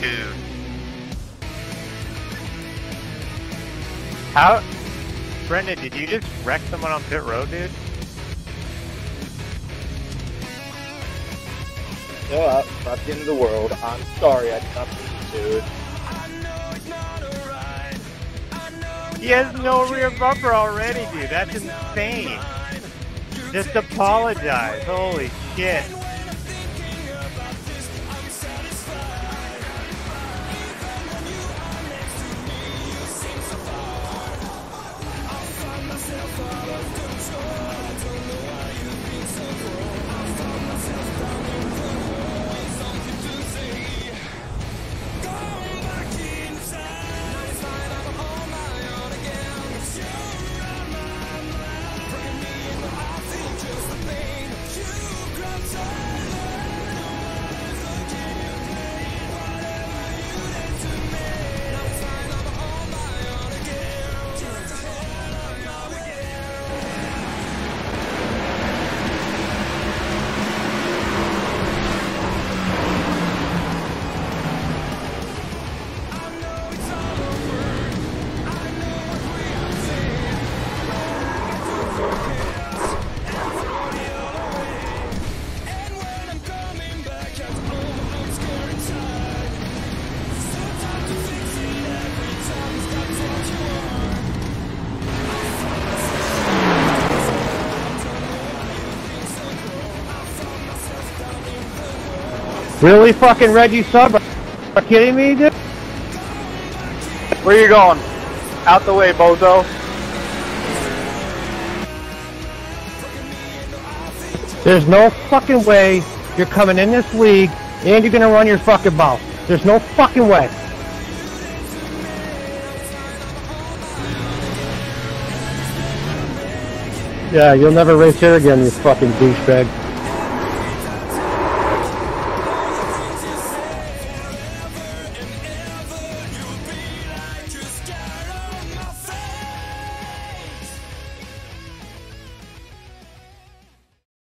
dude. How? Brendan, did you just wreck someone on pit road, dude? Oh, up, the world. I'm sorry, I jumped dude. He has no rear bumper already, dude. That's insane. Just apologize. Holy shit. out the control Really fucking Reggie Sub? Are you kidding me, dude? Where are you going? Out the way, bozo. There's no fucking way you're coming in this league and you're gonna run your fucking mouth. There's no fucking way. Yeah, you'll never race here again, you fucking douchebag.